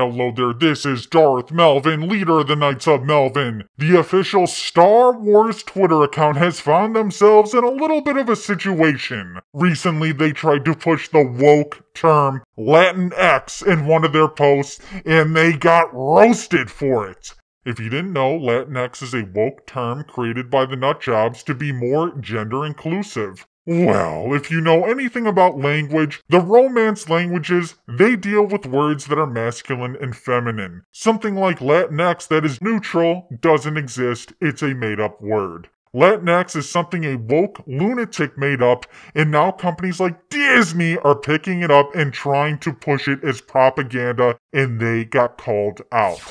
Hello there, this is Darth Melvin, leader of the Knights of Melvin. The official Star Wars Twitter account has found themselves in a little bit of a situation. Recently, they tried to push the woke term Latin X in one of their posts, and they got roasted for it. If you didn't know, Latinx is a woke term created by the nutjobs to be more gender inclusive. Well, if you know anything about language, the Romance languages, they deal with words that are masculine and feminine. Something like Latinx that is neutral doesn't exist, it's a made up word. Latinx is something a woke lunatic made up, and now companies like Disney are picking it up and trying to push it as propaganda, and they got called out.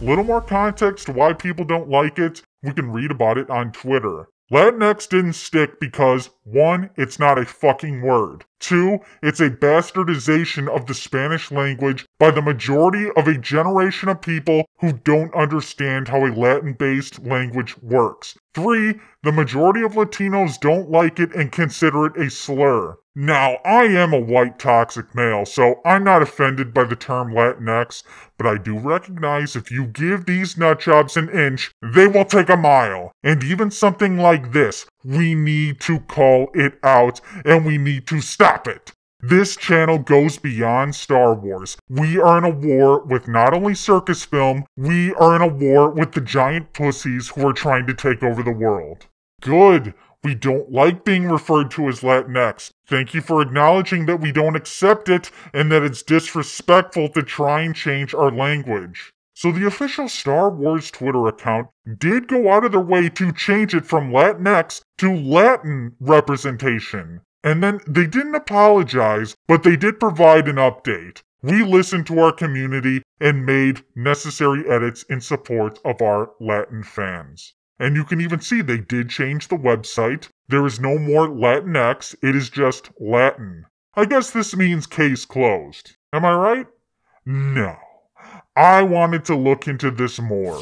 Little more context why people don't like it, we can read about it on Twitter. Latinx didn't stick because, one, it's not a fucking word. Two, it's a bastardization of the Spanish language by the majority of a generation of people who don't understand how a Latin based language works. Three, the majority of Latinos don't like it and consider it a slur. Now, I am a white toxic male, so I'm not offended by the term Latinx, but I do recognize if you give these nutjobs an inch, they will take a mile. And even something like this, we need to call it out and we need to stop it. This channel goes beyond Star Wars. We are in a war with not only circus film, we are in a war with the giant pussies who are trying to take over the world. Good. We don't like being referred to as Latinx. Thank you for acknowledging that we don't accept it and that it's disrespectful to try and change our language. So the official Star Wars Twitter account did go out of their way to change it from Latinx to Latin representation. And then they didn't apologize, but they did provide an update. We listened to our community and made necessary edits in support of our Latin fans. And you can even see they did change the website. There is no more Latinx, it is just Latin. I guess this means case closed. Am I right? No. I wanted to look into this more.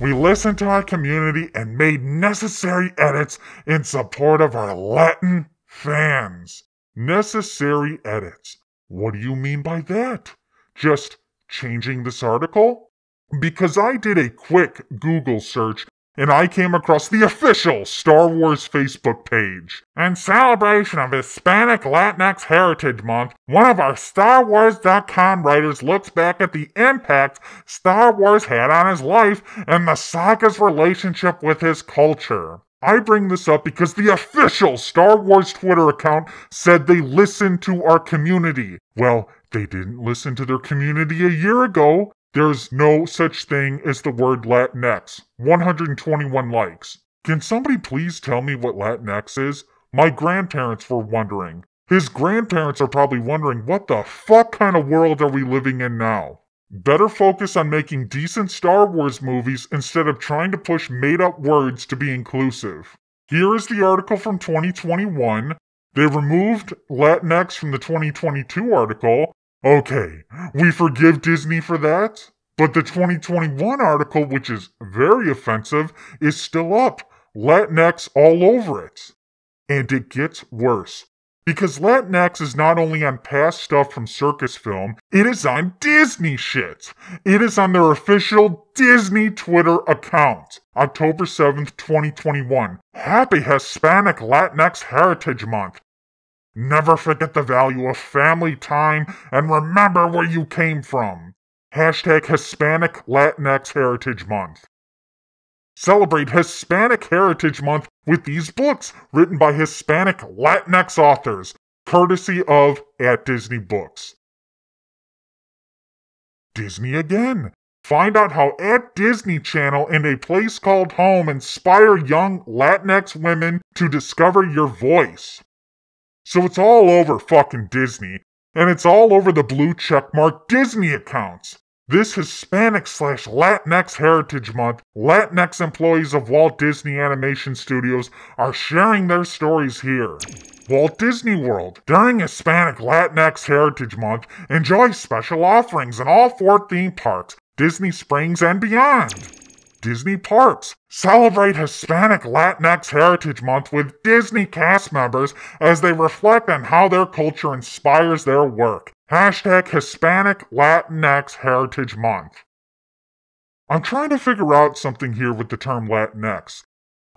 We listened to our community and made necessary edits in support of our Latin fans. Necessary edits. What do you mean by that? Just changing this article? Because I did a quick Google search and I came across the official Star Wars Facebook page. In celebration of Hispanic Latinx Heritage Month, one of our StarWars.com writers looks back at the impact Star Wars had on his life and the saga's relationship with his culture. I bring this up because the official Star Wars Twitter account said they listened to our community. Well, they didn't listen to their community a year ago. There's no such thing as the word Latinx. 121 likes. Can somebody please tell me what Latinx is? My grandparents were wondering. His grandparents are probably wondering what the fuck kind of world are we living in now? Better focus on making decent Star Wars movies instead of trying to push made up words to be inclusive. Here is the article from 2021. They removed Latinx from the 2022 article Okay, we forgive Disney for that, but the 2021 article, which is very offensive, is still up. Latinx all over it. And it gets worse. Because Latinx is not only on past stuff from circus film, it is on Disney shit. It is on their official Disney Twitter account. October 7th, 2021. Happy Hispanic Latinx Heritage Month. Never forget the value of family time and remember where you came from. Hashtag Hispanic Latinx Heritage Month. Celebrate Hispanic Heritage Month with these books written by Hispanic Latinx authors, courtesy of At Disney Books. Disney again. Find out how At Disney Channel and A Place Called Home inspire young Latinx women to discover your voice. So it's all over fucking Disney, and it's all over the blue checkmark Disney accounts. This Hispanic slash Latinx Heritage Month, Latinx employees of Walt Disney Animation Studios are sharing their stories here. Walt Disney World. During Hispanic Latinx Heritage Month, enjoy special offerings in all four theme parks, Disney Springs and beyond. Disney Parks. Celebrate Hispanic Latinx Heritage Month with Disney cast members as they reflect on how their culture inspires their work. Hashtag Hispanic Latinx Heritage Month. I'm trying to figure out something here with the term Latinx.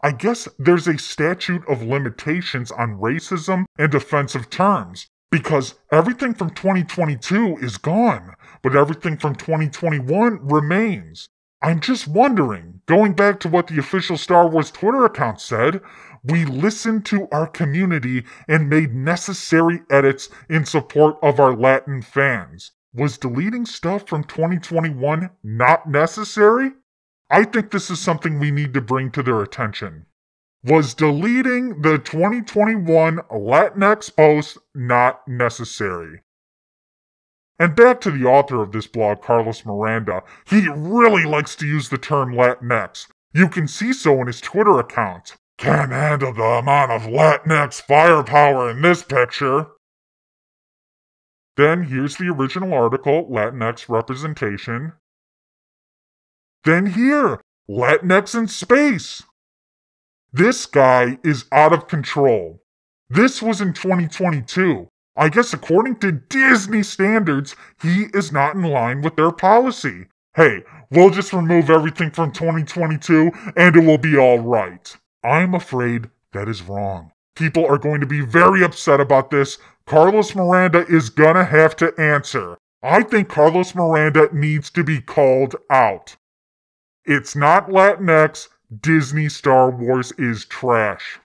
I guess there's a statute of limitations on racism and offensive terms because everything from 2022 is gone, but everything from 2021 remains. I'm just wondering, going back to what the official Star Wars Twitter account said, we listened to our community and made necessary edits in support of our Latin fans. Was deleting stuff from 2021 not necessary? I think this is something we need to bring to their attention. Was deleting the 2021 Latinx post not necessary? And back to the author of this blog, Carlos Miranda. He really likes to use the term Latinx. You can see so in his Twitter account. Can't handle the amount of Latinx firepower in this picture. Then here's the original article, Latinx representation. Then here, Latinx in space. This guy is out of control. This was in 2022. I guess according to Disney standards, he is not in line with their policy. Hey, we'll just remove everything from 2022 and it will be alright. I'm afraid that is wrong. People are going to be very upset about this. Carlos Miranda is gonna have to answer. I think Carlos Miranda needs to be called out. It's not Latinx. Disney Star Wars is trash.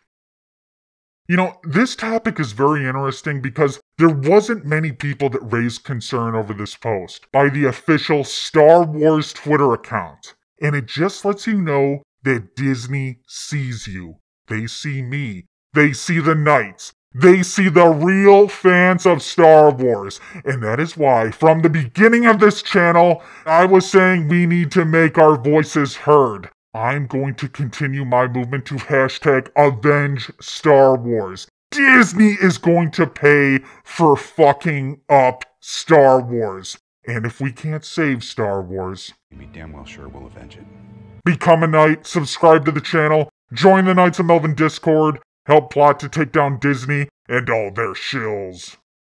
You know, this topic is very interesting because there wasn't many people that raised concern over this post by the official Star Wars Twitter account. And it just lets you know that Disney sees you. They see me. They see the Knights. They see the real fans of Star Wars. And that is why, from the beginning of this channel, I was saying we need to make our voices heard. I'm going to continue my movement to hashtag avenge Star Wars. Disney is going to pay for fucking up Star Wars. And if we can't save Star Wars, you be damn well sure we'll avenge it. Become a knight, subscribe to the channel, join the Knights of Melvin Discord, help plot to take down Disney and all their shills.